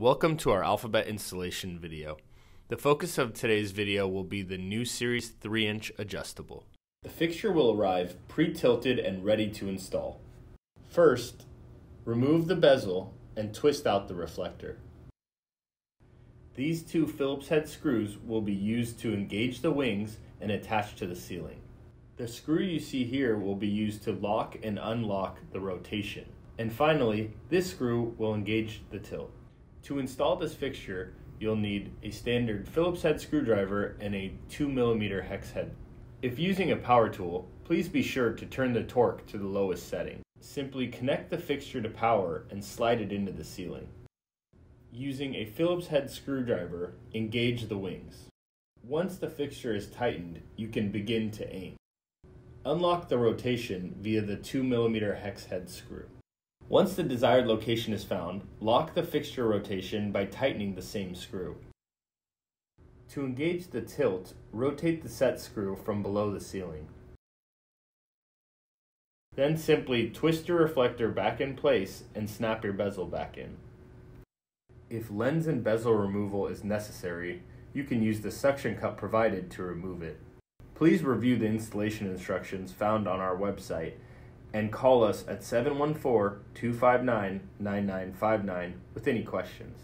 Welcome to our Alphabet installation video. The focus of today's video will be the new Series 3-inch adjustable. The fixture will arrive pre-tilted and ready to install. First, remove the bezel and twist out the reflector. These two Phillips head screws will be used to engage the wings and attach to the ceiling. The screw you see here will be used to lock and unlock the rotation. And finally, this screw will engage the tilt. To install this fixture, you'll need a standard Phillips head screwdriver and a 2mm hex head. If using a power tool, please be sure to turn the torque to the lowest setting. Simply connect the fixture to power and slide it into the ceiling. Using a Phillips head screwdriver, engage the wings. Once the fixture is tightened, you can begin to aim. Unlock the rotation via the 2mm hex head screw. Once the desired location is found, lock the fixture rotation by tightening the same screw. To engage the tilt, rotate the set screw from below the ceiling. Then simply twist your reflector back in place and snap your bezel back in. If lens and bezel removal is necessary, you can use the suction cup provided to remove it. Please review the installation instructions found on our website and call us at 714 259 9959 with any questions.